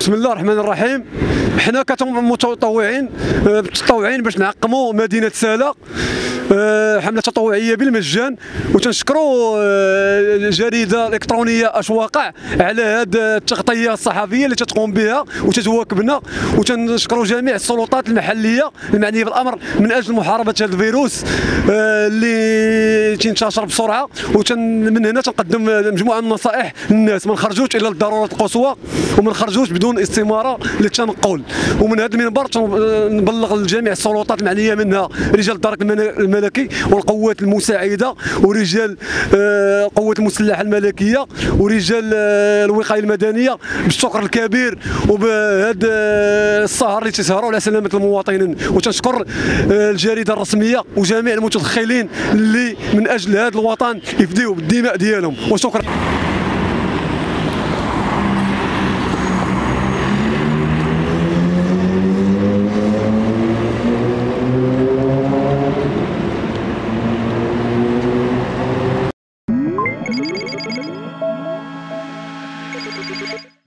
بسم الله الرحمن الرحيم. حنا كمتطوعين آه، متطوعين باش نعقموا مدينة سالا حملة تطوعية بالمجان وتنشكروا آه، الجريده الالكترونيه اش واقع على هذه التغطية الصحفية اللي تتقوم بها وتتواكبنا. وتنشكروا جميع السلطات المحلية المعنية بالأمر من أجل محاربة هذا الفيروس آه، اللي تنتشر بسرعة. ومن هنا تنقدم مجموعة من النصائح للناس ما نخرجوش الا للضرورات القصوى وما نخرجوش بدون استمارة للتنقل. ومن هذا المنبر نبلغ لجميع السلطات المعنية منها رجال الدرك الملكي والقوات المساعدة ورجال آه، القوات المسلحة الملكية ورجال آه، الوقاية المدنية بالشكر الكبير وبهذا السهر اللي تسهروا على سلامة المواطنين. وتنشكر آه، الجريدة الرسمية وجميع المتدخلين اللي من أجل هذا الوطن يفديوا بالدماء ديالهم. وشكرا. you.